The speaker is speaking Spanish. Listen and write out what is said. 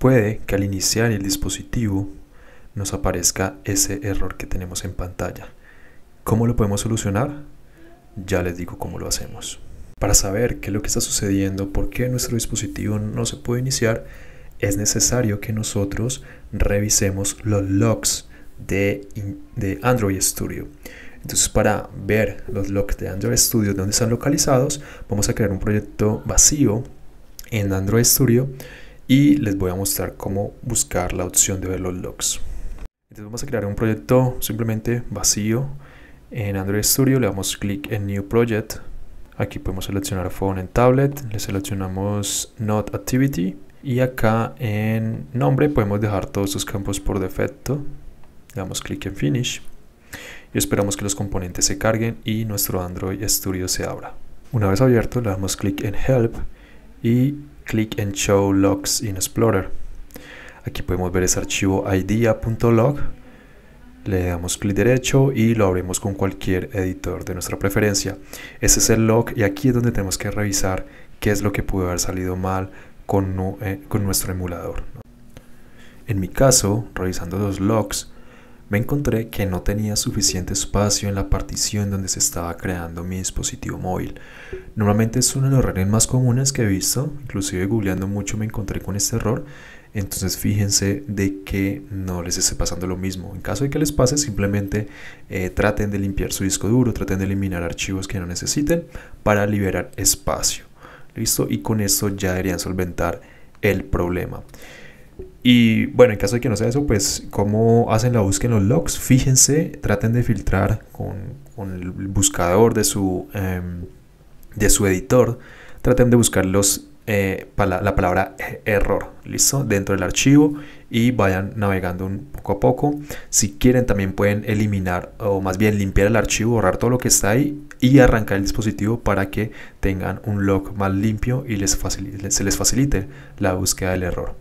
puede que al iniciar el dispositivo nos aparezca ese error que tenemos en pantalla. ¿Cómo lo podemos solucionar? Ya les digo cómo lo hacemos. Para saber qué es lo que está sucediendo, por qué nuestro dispositivo no se puede iniciar, es necesario que nosotros revisemos los logs de, Android Studio. Entonces para ver los logs de Android Studio donde están localizados, vamos a crear un proyecto vacío en Android Studio y les voy a mostrar cómo buscar la opción de ver los logs. Entonces vamos a crear un proyecto simplemente vacío en Android Studio, le damos clic en New Project. Aquí podemos seleccionar Phone en Tablet, le seleccionamos Not Activity y acá en nombre podemos dejar todos estos campos por defecto. Le damos clic en Finish y esperamos que los componentes se carguen y nuestro Android Studio se abra. Una vez abierto le damos clic en Help y clic en Show Logs in Explorer. Aquí podemos ver ese archivo idea.log. Le damos clic derecho y lo abrimos con cualquier editor de nuestra preferencia. Ese es el log y aquí es donde tenemos que revisar qué es lo que pudo haber salido mal con, eh, con nuestro emulador. En mi caso, revisando los logs, me encontré que no tenía suficiente espacio en la partición donde se estaba creando mi dispositivo móvil. Normalmente es uno de los errores más comunes que he visto, inclusive googleando mucho me encontré con este error, entonces fíjense de que no les esté pasando lo mismo. En caso de que les pase, simplemente eh, traten de limpiar su disco duro, traten de eliminar archivos que no necesiten para liberar espacio. ¿Listo? Y con esto ya deberían solventar el problema. Y bueno, en caso de que no sea eso, pues cómo hacen la búsqueda en los logs. Fíjense, traten de filtrar con, el buscador de su, em, de su editor. Traten de buscar los, eh, la palabra error, ¿listo? Dentro del archivo y vayan navegando un poco a poco. Si quieren también pueden eliminar o más bien limpiar el archivo, borrar todo lo que está ahí y arrancar el dispositivo para que tengan un log más limpio y les se les facilite la búsqueda del error.